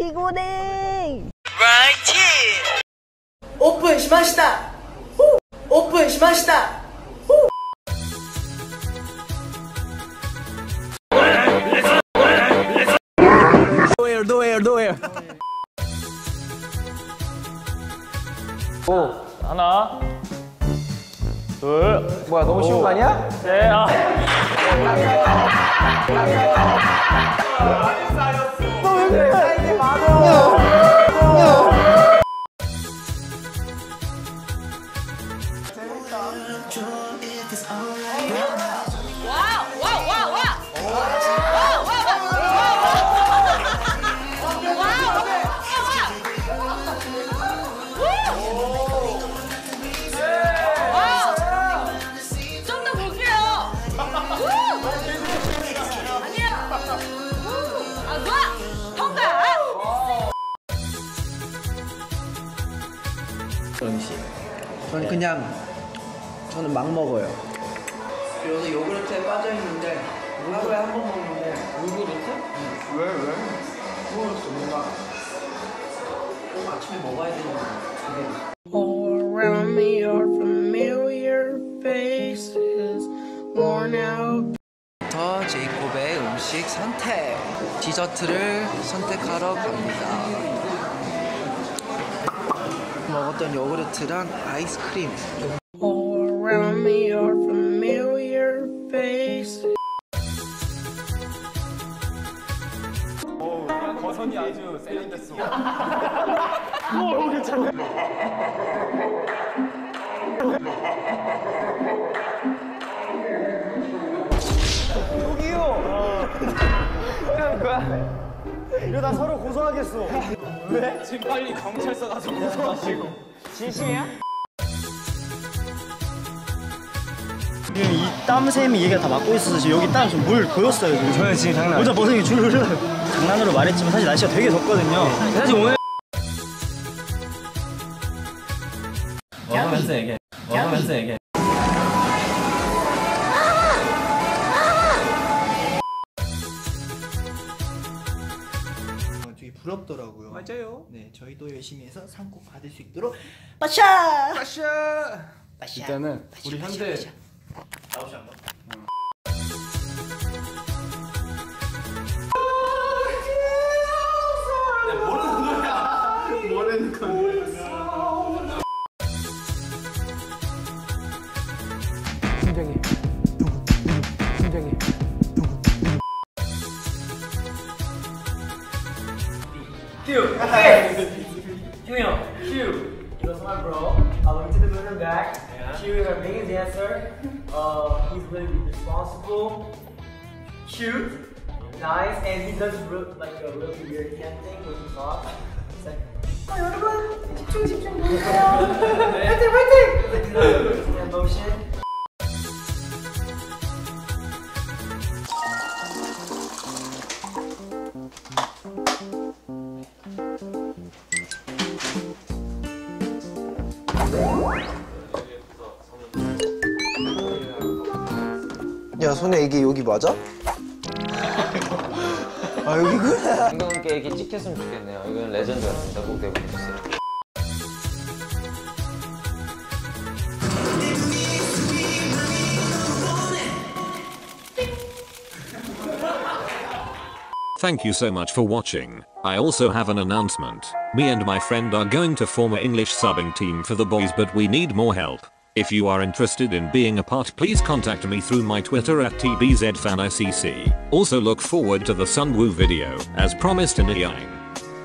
부딩. 오픈 しました후! 오픈 しました후! 노에어 노에어 노에어 오 하나 둘 뭐야 너무 쉬운 거 아니야? 셋, 아. 对，三一麻。 저는 그냥 저는 막 먹어요. 저는 요구르트에 빠져 있는데 하루에 한 번 먹는데 요구르트? 왜 왜? 모르겠어 뭔가 꼭 아침에 먹어야 되는 거 All around me are familiar faces worn out. 더 제이콥의 음식 선택. 디저트를 선택하러 갑니다 먹었던 요구르트랑 아이스크림 All around me are familiar faces 버선이 아주 세련됐어. 이러다 서로 고소하겠어. 지금 빨리 경찰서 가서 고소하시고. 진심이야? 지금 이 땀샘이 얘가 다 막고 있어서 지금 여기 땀좀물 고였어요. 지금. 저는 지금 장난. 모자 벗으니 줄 흘러요. 장난으로 말했지만 사실 날씨가 되게 덥거든요. 사실 오늘 어서면서 얘기해. 어서면서 얘기해. 부럽더라고요. 맞아요. 네 저희도 열심히 해서 상 꼭 받을 수 있도록 빠샤! 빠샤! 빠샤! 일단은 우리 현대 two, six. Camille, Q. He was my bro. I went to the moon and back. Yeah. Q is our main dancer. Uh, he's really responsible, cute, nice, and he does real, like a really weird hand thing when he talks. It's like, right there, right there! 야 손에 이게 여기 맞아? 아 여기구나 건강하게 이렇게 찍혔으면 좋겠네요. 이건 레전드 같습니다. 꼭 내보내주세요. Thank you so much for watching. I also have an announcement. Me and my friend are going to form a English subbing team for the boys but we need more help. If you are interested in being a part please contact me through my Twitter at tbzfanicc. Also look forward to the Sunwoo video as promised in a Yang.